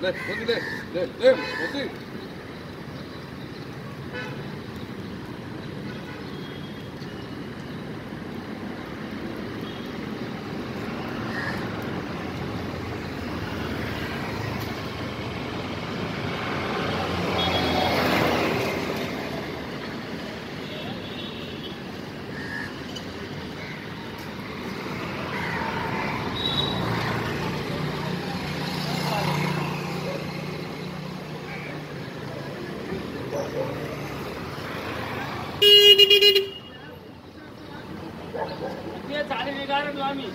left, go to left, left, left, go to Modi ले ले ले मोदी